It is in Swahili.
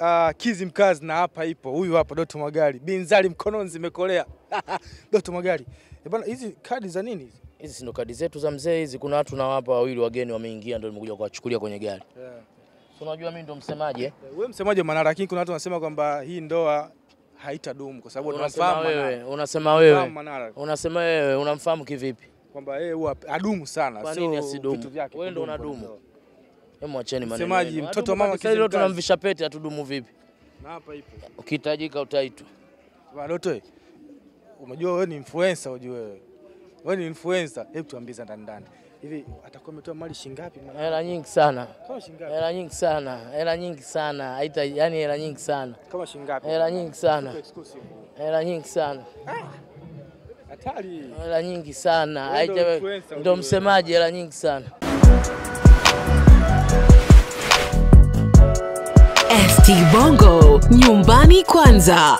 uh, Kizi mkazi na hapa ipo huyu hapa Doto Magari binzali mkononi zimekolea Doto Magari bwana, bana, hizi kadi za nini hizi? Hizi sio kadi zetu za mzee hizi. Kuna watu nawapa wawili wageni wameingia, ndio nimekuja kuwachukulia kwenye gari. Yeah. Unajua mimi ndo msemaji eh? Wewe msemaji Manara, lakini kuna watu wanasema kwamba hii ndoa haitadumu kwa sababu unamfahamu wewe, unasema wewe, unasema wewe, unamfahamu kivipi? kwamba yeye huwa adumu sana, Kwa sio nini asidumu? vitu vyake Wewe ndo unadumu. Hebu mwacheni maneno. Msemaji, mtoto wa mama kabisa, Leo tunamvisha pete, atudumu vipi? Na hapa ipo. Ukihitajika utaitwa. Doto, umejua wewe ni influencer, unajua wewe. Wewe ni influencer. Hebu tuambie ndani ndani. Hivi atakuwa ametoa mali shilingi ngapi? Hela nyingi sana, Kama shilingi ngapi? hela nyingi sana, hela nyingi sana, haita yani, hela nyingi sana, Kama shilingi ngapi? hela nyingi sana, Exclusive. hela nyingi sana, Hatari. hela nyingi sana, haita ndio msemaji, hela nyingi sana. ST Bongo, nyumbani kwanza.